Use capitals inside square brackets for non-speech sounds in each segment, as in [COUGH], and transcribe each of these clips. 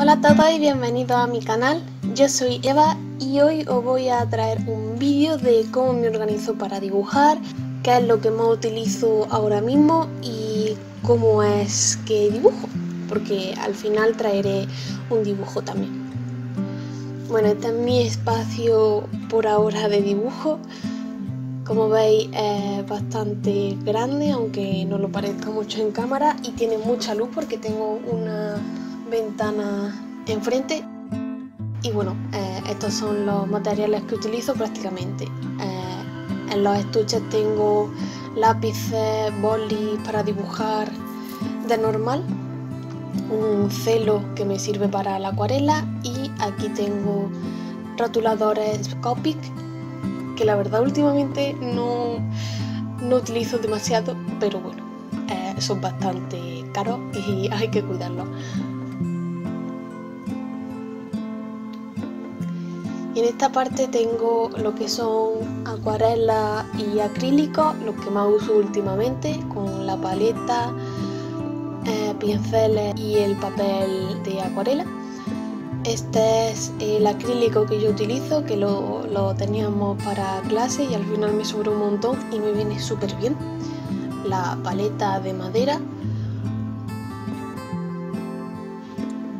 Hola a todos y bienvenidos a mi canal. Yo soy Eva y hoy os voy a traer un vídeo de cómo me organizo para dibujar, qué es lo que más utilizo ahora mismo y cómo es que dibujo, porque al final traeré un dibujo también. Bueno, este es mi espacio por ahora de dibujo. Como veis es bastante grande, aunque no lo parezca mucho en cámara y tiene mucha luz porque tengo una ventana enfrente. Y bueno, eh, estos son los materiales que utilizo prácticamente. Eh, en los estuches tengo lápices, bolis para dibujar de normal, un celo que me sirve para la acuarela y aquí tengo rotuladores Copic que la verdad últimamente no, no utilizo demasiado, pero bueno, eh, son bastante caros y hay que cuidarlos. En esta parte tengo lo que son acuarelas y acrílicos, los que más uso últimamente, con la paleta, eh, pinceles y el papel de acuarela. Este es el acrílico que yo utilizo, que lo, teníamos para clase y al final me sobró un montón y me viene súper bien. La paleta de madera.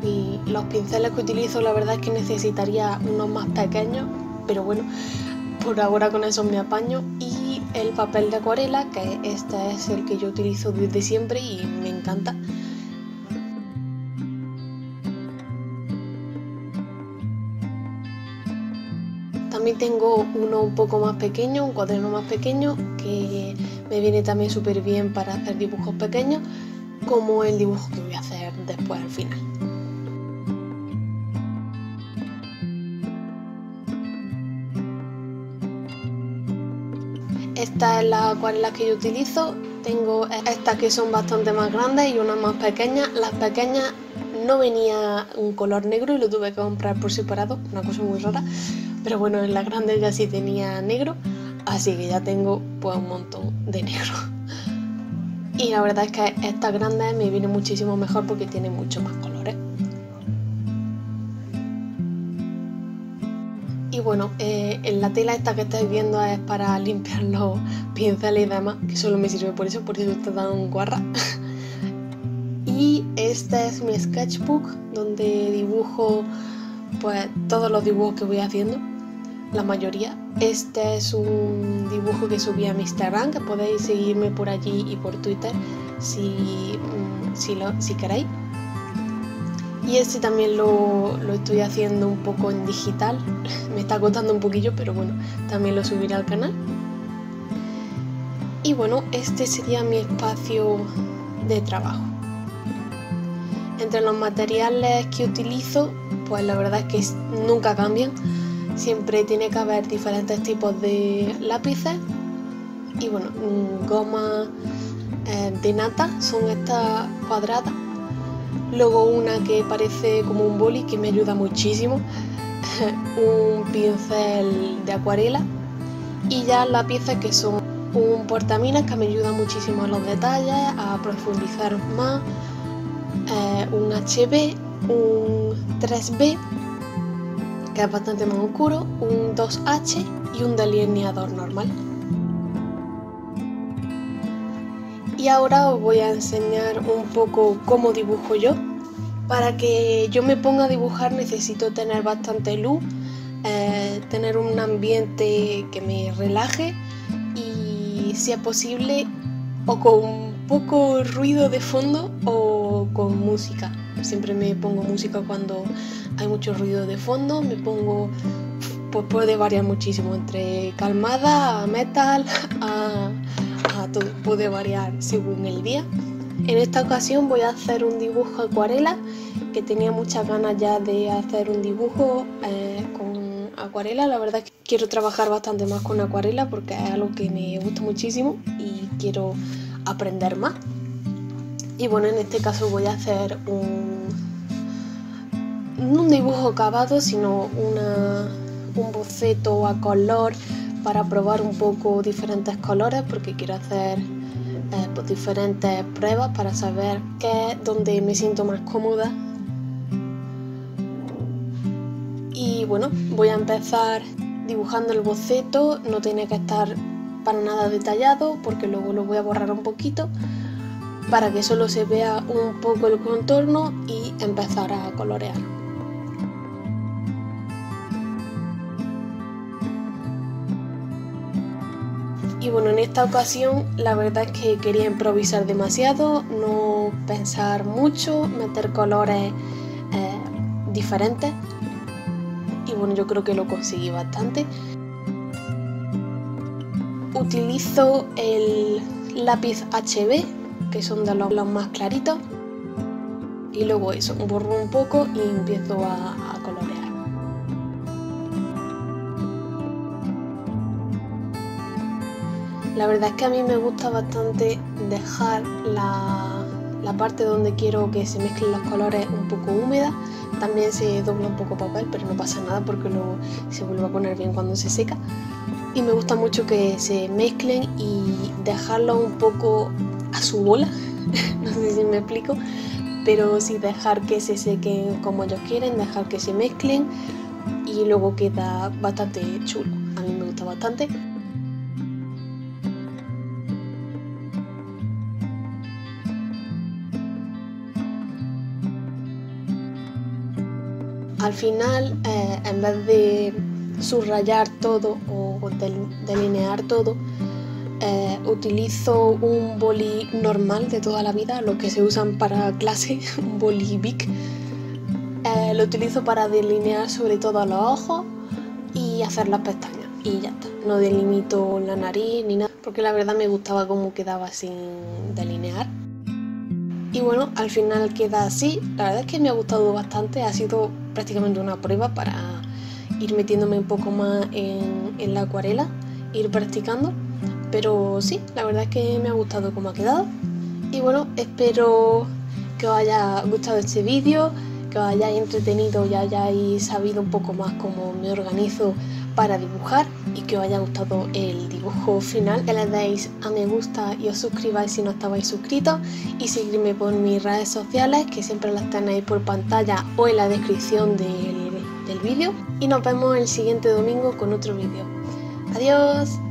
Y los pinceles que utilizo la verdad es que necesitaría unos más pequeños, pero bueno, por ahora con eso me apaño. Y el papel de acuarela, que este es el que yo utilizo desde siempre y me encanta. También tengo uno un poco más pequeño, un cuaderno más pequeño, que me viene también súper bien para hacer dibujos pequeños, como el dibujo que voy a hacer después al final. Esta es la acuarela que yo utilizo. Tengo estas que son bastante más grandes y unas más pequeñas. Las pequeñas no venía un color negro y lo tuve que comprar por separado, una cosa muy rara. Pero bueno, en la grande ya sí tenía negro, así que ya tengo pues un montón de negro. Y la verdad es que esta grande me viene muchísimo mejor porque tiene mucho más colores. Y bueno, eh, en la tela esta que estáis viendo es para limpiar los pinceles y demás, que solo me sirve por eso, por eso está tan guarra. [LAUGHS] y este es mi sketchbook donde dibujo pues todos los dibujos que voy haciendo la mayoría. Este es un dibujo que subí a mi Instagram, que podéis seguirme por allí y por Twitter si, mm, si, lo, si queréis. Y este también lo, lo, estoy haciendo un poco en digital. [LAUGHS] Me está costando un poquillo, pero bueno, también lo subiré al canal. Y bueno, este sería mi espacio de trabajo. Entre los materiales que utilizo, pues la verdad es que nunca cambian Siempre tiene que haber diferentes tipos de lápices y bueno, mm, goma eh, de nata son estas cuadradas. Luego una que parece como un boli que me ayuda muchísimo, [LAUGHS] un pincel de acuarela y ya lápices que son un portaminas que me ayuda muchísimo a los detalles, a profundizar más, eh, un HB, un 3B que es bastante más oscuro, un 2H y un delineador normal. Y ahora os voy a enseñar un poco cómo dibujo yo. Para que yo me ponga a dibujar necesito tener bastante luz, eh, tener un ambiente que me relaje y si es posible o con poco ruido de fondo o con música. Siempre me pongo música cuando hay mucho ruido de fondo, me pongo, pues puede variar muchísimo, entre calmada a metal, [LAUGHS] a, todo, puede variar según el día. En esta ocasión voy a hacer un dibujo acuarela, que tenía muchas ganas ya de hacer un dibujo eh, con acuarela. La verdad es que quiero trabajar bastante más con acuarela porque es algo que me gusta muchísimo y quiero aprender más. Y bueno, en este caso voy a hacer un, no un dibujo acabado, sino un boceto a color para probar un poco diferentes colores porque quiero hacer eh, pues, diferentes pruebas para saber qué es donde me siento más cómoda. Y bueno, voy a empezar dibujando el boceto, no tiene que estar para nada detallado porque luego lo voy a borrar un poquito para que solo se vea un poco el contorno y empezar a colorear. Y bueno, en esta ocasión la verdad es que quería improvisar demasiado, no pensar mucho, meter colores eh, diferentes. Y bueno, yo creo que lo conseguí bastante. Utilizo el lápiz HB, que son de los, más claritos. Y luego eso, borro un poco y empiezo a, La verdad es que a mí me gusta bastante dejar la, parte donde quiero que se mezclen los colores un poco húmeda. También se dobla un poco papel, pero no pasa nada porque luego se vuelve a poner bien cuando se seca. Y me gusta mucho que se mezclen y dejarlo un poco a su bola. [LAUGHS] no sé si me explico. Pero sí dejar que se sequen como ellos quieren, dejar que se mezclen y luego queda bastante chulo. A mí me gusta bastante. Al final, eh, en vez de subrayar todo o delinear todo, eh, utilizo un boli normal de toda la vida, lo que se usan para clase, [LAUGHS] un boli big. Eh, lo utilizo para delinear sobre todo los ojos y hacer las pestañas y ya está. No delimito la nariz ni nada, porque la verdad me gustaba cómo quedaba sin delinear. Y bueno, al final queda así. La verdad es que me ha gustado bastante. Ha sido prácticamente una prueba para ir metiéndome un poco más en, la acuarela, ir practicando. Pero sí, la verdad es que me ha gustado cómo ha quedado. Y bueno, espero que os haya gustado este vídeo, que os hayáis entretenido y hayáis sabido un poco más cómo me organizo para dibujar y que os haya gustado el dibujo final, que le deis a me gusta y os suscribáis si no estabais suscritos y seguirme por mis redes sociales que siempre las tenéis por pantalla o en la descripción del, del vídeo y nos vemos el siguiente domingo con otro vídeo. Adiós.